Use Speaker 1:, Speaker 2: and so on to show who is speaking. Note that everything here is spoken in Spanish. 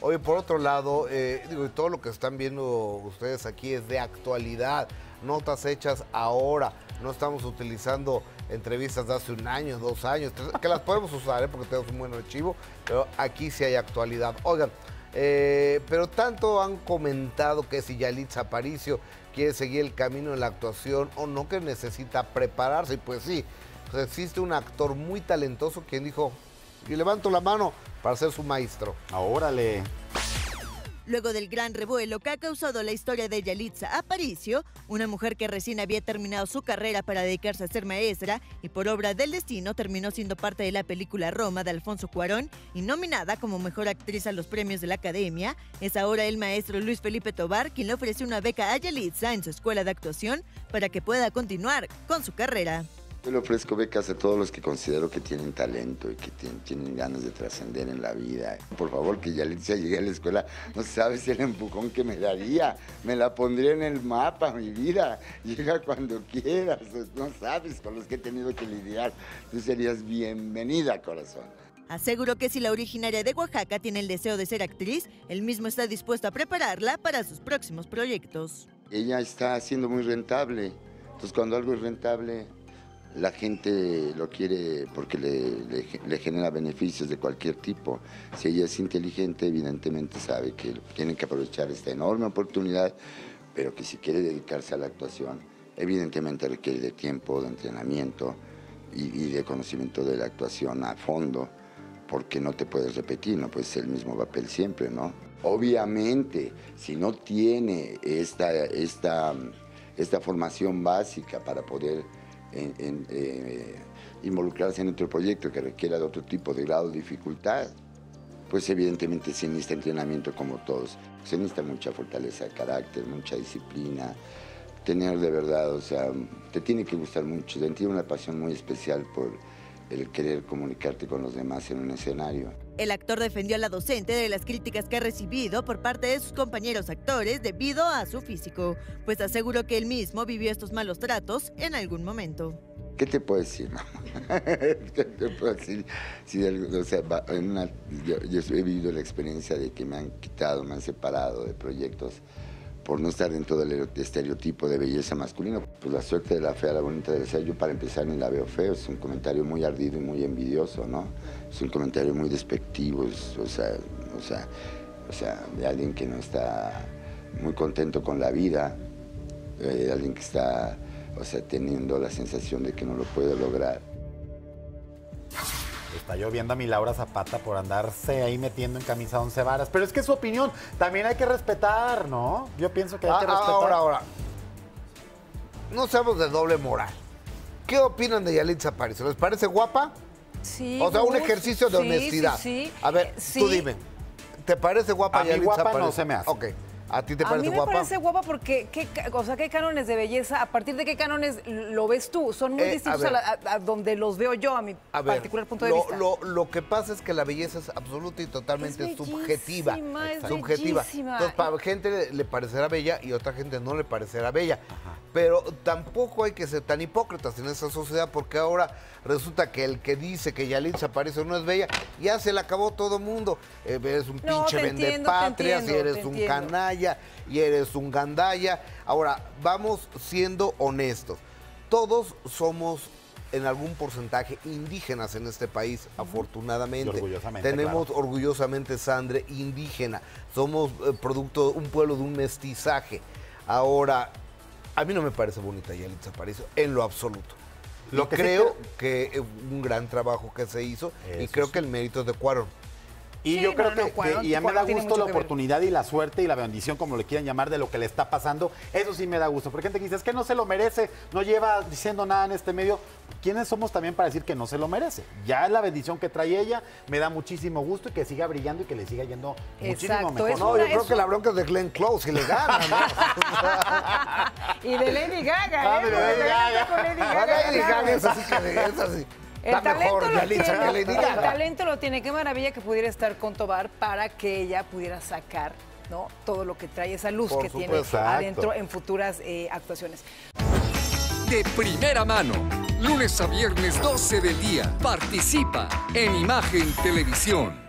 Speaker 1: Oye, por otro lado, eh, digo, todo lo que están viendo ustedes aquí es de actualidad, notas hechas ahora. No estamos utilizando entrevistas de hace un año, dos años, que las podemos usar, ¿eh? porque tenemos un buen archivo, pero aquí sí hay actualidad. Oigan, eh, pero tanto han comentado que si Yalitza Aparicio quiere seguir el camino en la actuación o no, que necesita prepararse. Y pues sí, pues existe un actor muy talentoso quien dijo, y levanto la mano para ser su maestro.
Speaker 2: Órale.
Speaker 3: Luego del gran revuelo que ha causado la historia de Yalitza Aparicio, una mujer que recién había terminado su carrera para dedicarse a ser maestra y por obra del destino terminó siendo parte de la película Roma de Alfonso Cuarón y nominada como mejor actriz a los premios de la Academia, es ahora el maestro Luis Felipe Tobar quien le ofreció una beca a Yalitza en su escuela de actuación para que pueda continuar con su carrera.
Speaker 4: Yo le ofrezco becas a todos los que considero que tienen talento y que tienen, ganas de trascender en la vida. Por favor, que Yalitza llegue a la escuela, no sabes el empujón que me daría. Me la pondría en el mapa, mi vida. Llega cuando quieras, no sabes con los que he tenido que lidiar. Tú serías bienvenida, corazón.
Speaker 3: Aseguró que si la originaria de Oaxaca tiene el deseo de ser actriz, él mismo está dispuesto a prepararla para sus próximos proyectos.
Speaker 4: Ella está siendo muy rentable. Entonces, cuando algo es rentable, la gente lo quiere porque le, genera beneficios de cualquier tipo. Si ella es inteligente, evidentemente sabe que tiene que aprovechar esta enorme oportunidad, pero que si quiere dedicarse a la actuación, evidentemente requiere de tiempo, de entrenamiento y, y de conocimiento de la actuación a fondo, porque no te puedes repetir, no puedes ser el mismo papel siempre, ¿no? Obviamente, si no tiene esta, esta, esta formación básica para poder eh, involucrarse en otro proyecto que requiera de otro tipo de grado de dificultad, pues evidentemente se necesita entrenamiento como todos. Se necesita mucha fortaleza de carácter, mucha disciplina, tener de verdad, o sea, te tiene que gustar mucho, sentir una pasión muy especial por el querer comunicarte con los demás en un escenario.
Speaker 3: El actor defendió a la docente de las críticas que ha recibido por parte de sus compañeros actores debido a su físico, pues aseguró que él mismo vivió estos malos tratos en algún momento.
Speaker 4: ¿Qué te puedo decir? ¿Qué te puedo decir? o sea, yo, yo he vivido la experiencia de que me han quitado, me han separado de proyectos por no estar dentro del estereotipo de belleza masculina. Pues la suerte de la fea, la bonita de ser, yo para empezar ni la veo feo, es un comentario muy ardido y muy envidioso, ¿no? Es un comentario muy despectivo, o, sea, o, sea, o sea, de alguien que no está muy contento con la vida, eh, de alguien que está, o sea, teniendo la sensación de que no lo puede lograr.
Speaker 2: Está lloviendo a mi Laura Zapata por andarse ahí metiendo en camisa once varas. Pero es que es su opinión. También hay que respetar, ¿no? Yo pienso que hay que ah, respetar.
Speaker 1: Ahora, ahora. No seamos de doble moral. ¿Qué opinan de Yalitza Aparicio? ¿Les parece guapa?
Speaker 5: Sí.
Speaker 1: O sea, un ejercicio de honestidad.
Speaker 5: Sí, sí,
Speaker 1: A ver, tú dime. ¿Te parece guapa
Speaker 2: a
Speaker 1: Yalitza
Speaker 2: guapa
Speaker 1: Aparicio?
Speaker 2: no se me hace.
Speaker 1: Ok. ¿A ti te parece
Speaker 5: guapa? A
Speaker 1: mí
Speaker 5: me parece guapa porque, ¿qué, o sea, ¿qué cánones de belleza? ¿A partir de qué cánones lo ves tú? Son muy eh, distintos a, donde los veo yo, a mi particular punto de vista.
Speaker 1: Lo, lo, que pasa es que la belleza es absoluta y totalmente subjetiva.
Speaker 5: Es
Speaker 1: subjetiva. Entonces, para gente le parecerá bella y otra gente no le parecerá bella. Pero tampoco hay que ser tan hipócritas en esa sociedad porque ahora resulta que el que dice que Yalitza Aparicio no es bella, ya se le acabó todo mundo. Eh, eres un pinche vendepatrias y eres un canalla y eres un gandaya. Ahora, vamos siendo honestos. Todos somos en algún porcentaje indígenas en este país, afortunadamente.
Speaker 2: orgullosamente,
Speaker 1: Tenemos orgullosamente sangre indígena. Somos eh, producto, un pueblo de un mestizaje. Ahora, a mí no me parece bonita Yalitza Aparicio, en lo absoluto. Lo que creo que es un gran trabajo que se hizo y creo que el mérito es de Cuarón.
Speaker 2: Y yo creo que, y a mí me da gusto la oportunidad y la suerte y la bendición, como le quieran llamar, de lo que le está pasando. Eso sí me da gusto. Porque gente que dice, es que no se lo merece, no lleva diciendo nada en este medio. ¿Quiénes somos también para decir que no se lo merece? Ya es la bendición que trae ella, me da muchísimo gusto y que siga brillando y que le siga yendo muchísimo mejor.
Speaker 1: no, yo creo que la bronca es de Glenn Close y le gana,
Speaker 5: y de Lady Gaga,
Speaker 1: ah,
Speaker 5: ¿eh?
Speaker 1: de Lady Gaga. Lady Gaga es así que es así.
Speaker 5: El talento, lo tiene, el talento lo tiene. Qué maravilla que pudiera estar con Tobar para que ella pudiera sacar ¿no? todo lo que trae, esa luz que tiene adentro en futuras eh, actuaciones.
Speaker 6: De primera mano, lunes a viernes 12 del día, participa en Imagen Televisión.